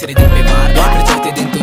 तीसरे दिन पे वार फिर चौथे दिन तो